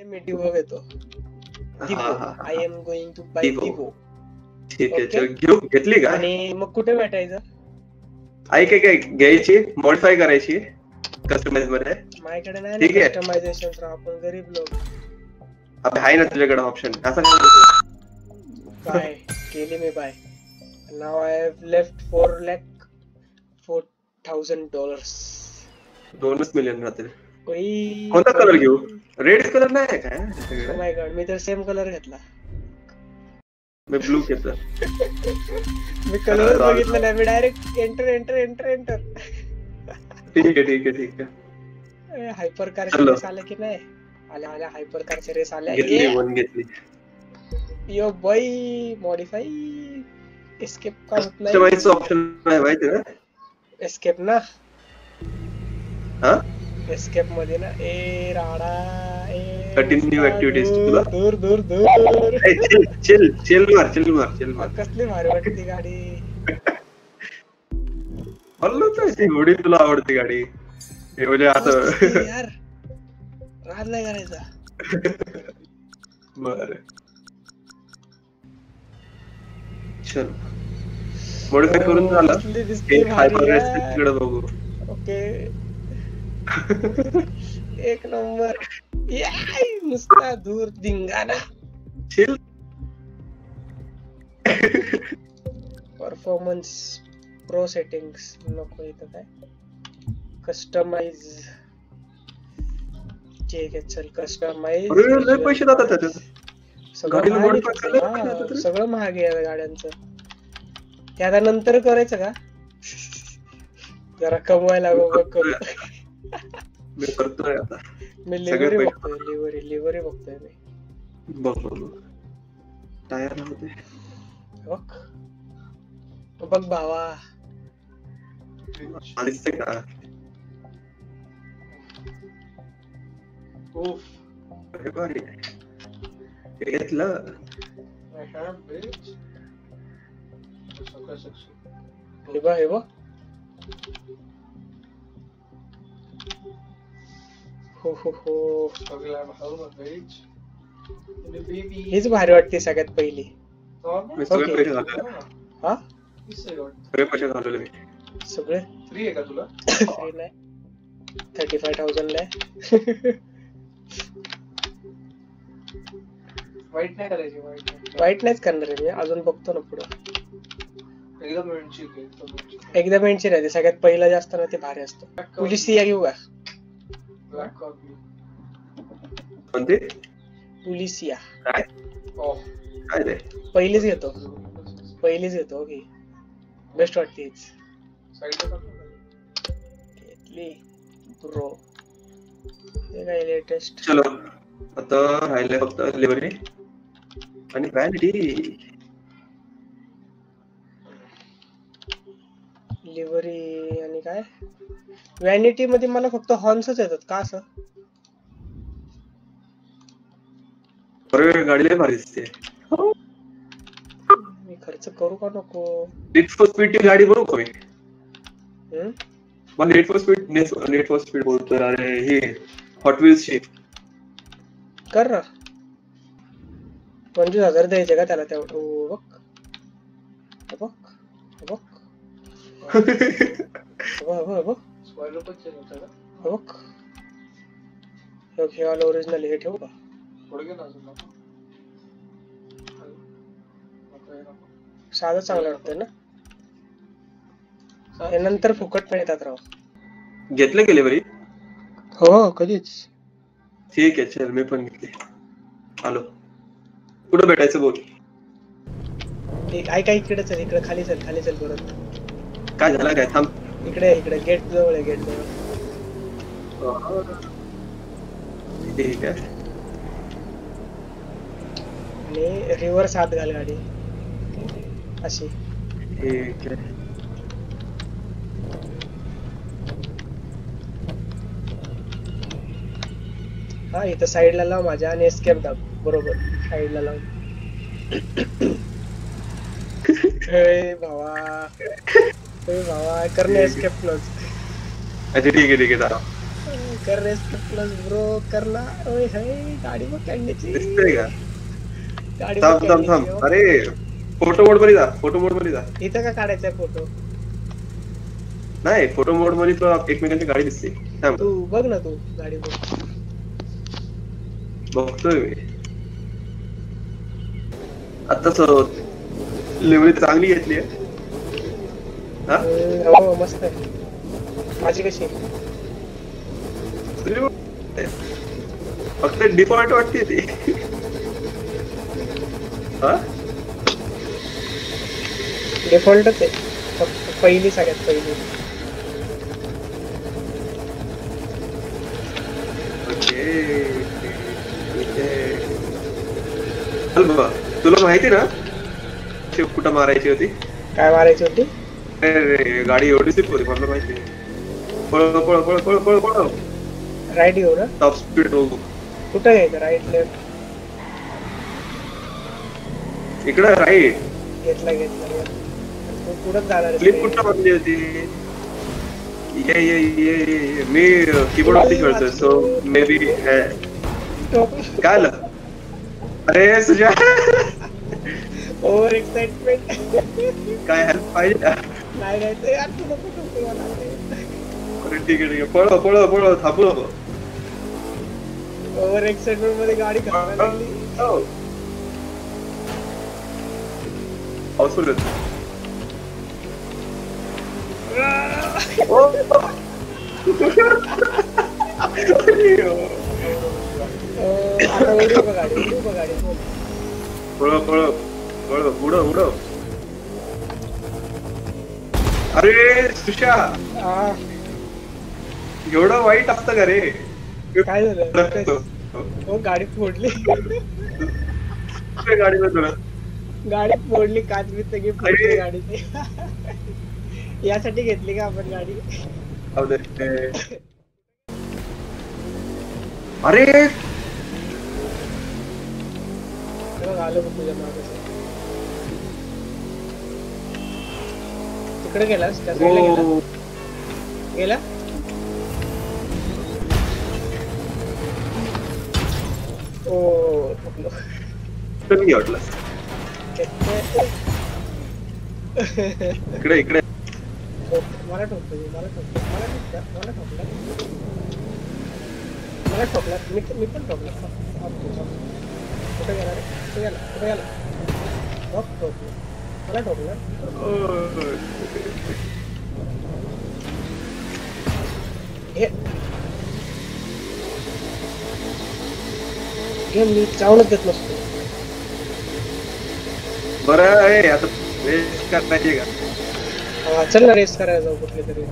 डिवो हा डिवो हा I am going to buy. डिवो ठीक आहे. चल घेऊ घेतली का? आणि मग कुठे भेटायचं? ऐक ऐक घ्यायची? मॉडिफाय करायची? कस्टमाइज मध्ये? माझ्याकडे नाही ठीक आहे. कस्टमायझेशन आपण गरीब लोक. आपले आहे ना तुझ्याकडे ऑप्शन असं काय? केली मी buy now I have left four lakh four thousand dollars दोनच मिलियन राहतील. कोणता कलर घेऊ? रेड कलर नाही आहे काय माय गॉड मी तर सेम कलर घेतला. मी ब्लू घेतो मी कलर. बघितलं नाही मी direct enter enter enter enter ठीक आहे ठीक आहे ठीक आहे. Hyper Hello. रेस आले की नाही? आल्या आल्या हायपर कारचे रेस आल्या. घेतली वन घेतली. यो बॉय मॉडिफाय एस्केप का होत नाही ऑप्शन आहे माहिती ना? एस्केप ना? हा? एस्केपमध्ये ना. ए राडा ए activities दूर तुला? दूर दूर दूर. chill, chill मार चिल मार चिल मार. कसली भारी वाटते गाडी. बोललो तर ती एवढी तुला आवडती गाडी. हे म्हणजे आता यार. राज नाही करायचा. बर. चल. मॉडिफाय करून झालं एक हायपर रेस. तिकडे बघू. ओके. एक नंबर. याय नुसता दूर धिंगाणा. चिल परफॉर्मन्स प्रो सेटिंग्स नको इथं काय. कस्टमाइज ठीक आहे चल कस्टमाइज पैसे जातात त्याच्यात. सगळं महाग आहे गाड्यांचं. ते आता नंतर करायचं का? जरा कमवायला बघ करू मी करतोय आता. मी लिव्हरी बघतोय लिव्हरी लिव्हरी बघतोय मी. बघ बघ टायर नव्हते बघ. बघ भावा. दिसते का उफ. अरे हे घेतलं. हे बघ हे बघ. हीच भारी वाटते सगळ्यात पहिली। सगळे पैसे घालवले हा? सगळे पैसे घालवले मी सगळे फ्री आहे का तुला? फ्री नाही थर्टी फाय थाउजंड आहे वाईट नाही करायची वाईट वाईट नाहीच करणार मी अजून बघतो ना पुढं एकदम एकदम मिळची एकदा मेंटची नाही ते सगळ्यात पहिला जास्त ना ते भारी असतं पुलिसिया घेऊ का ब्लॅक कॉफी कोणते पुलिसिया काय काय ते पहिलीच घेतो पहिलीच घेतो ओके बेस्ट वाटते हीच. साईडला घेतली प्रो हे काय लेटेस्ट चलो आता राहिले फक्त लिव्हरी आणि व्हॅनिटी लिव्हरी आणि काय? व्हॅनिटी मध्ये मला फक्त हॉर्न्सच येतात का असं? गाडी भारी दिसते. मी खर्च करू का नको? नीट फॉर स्पीड ची गाडी बरोबर मी? हम्म? मला need for speed need for speed बोलतोय अरे हे हॉट व्हील्स ची. कर ना. पंचवीस हजार द्यायचे का त्याला तेवढं? बघ. हे बघ. हे बघ. हे हे हे होतं हे हे हे वाला ओरिजिनल हे ठेवू का थोडं घे ना अजून नको. नको हे नको. साधं चांगलं वाटतंय ना? हे नंतर फुकट मिळतात राव घेतलं की लिव्हरी हो कधीच। ठीक आहे चल मी पण घेतली आलो. कुठं भेटायचं बोल? एक ऐक ऐक इकडे चल इकडे खाली चल खाली चल परत. काय झालं काय थांब इकडे इकडे गेट जवळ आहे गेट जवळ ठीक आहे आणि रिव्हर्स हात घाल गाडी अशी ठीक आहे हा इथं साईडला लाव माझ्या आणि एस्केप दाब बरोबर साईडला लाव भावा हे भावा करणे एस्केप क्लोज अच्छा ठीक आहे ठीक आहे दादा कर रेस प्लस ब्रो करला ओय हाय गाडी बघ काढण्याची दिसतंय का गाडी थांब थांब थांब अरे फ़ोटो मोड मध्ये जा फ़ोटो मोड मध्ये जा इथं का काढायचा फ़ोटो नाही फ़ोटो मोड मध्ये तुला एकमेकांची गाडी दिसते तू बघ ना तू गाडी बघ बघतोय मी. आताच लिवरी चांगली घेतली आहे. हा? हो मस्त आहे माझी कशी आहे? तुझी बघ. फक्त डिफ़ॉल्ट वाटते ती. हा? डिफॉल्टच आहे. फक्त पहिली सगळ्यात पहिली. तुला माहिती ना? शिव कुठं मारायची होती? काय मारायची होती? अरे गाडी एवढी स्लिप होती मला माहिती पळ पळ पळ पळ पळ पळ राईट घेऊ ना टॉप स्पीड बघू कुठं घ्यायचं राईट लेफ़्ट इकडं राईट घेतला घेतला. तू पुढंच जाणार आहेस कुठं मारली होती ये ये ये. मी कीबोर्ड वरती खेळतोय सो मे बी काय आलं अरे सुजा ओव्हर एक्साइटमेंट काय हेल्प पाहिजे? नाही नाही ते यार तू नको टोपी मला अरे ठीक आहे ठीक आहे पळव पळव पळव थांबू नको ओव्हर एक्साइटमेंट मध्ये गाडी करायला लागली हो. अं, आता उडी बघ उडी बघ. पळव पळव पळव उडव उडव अरे सुशा एवढं वाईट असतं का रे? काय झालं? गाडी फोडली. गाडीला तुला गाडी फोडली काच बी सगळी फोडली. गाडीची यासाठी घेतली का आपण गाडी? अरे! आलो तुझ्या मागे. तिकडे गेलास त्या साईडला गेला गेला ओ थकलो तर मी इकडे इकडे मला ठोकतो मला ठोकतो मला ठोकला मला ठोकला मला ठोकला मी मी पण ठोकला कुठे गेला रे कुठे गेला कुठे गेला बघ ठोकला मी देत नसतो बरं आहे आता रेस्ट करायची का चल ना रेस करायला जाऊ कुठली तरी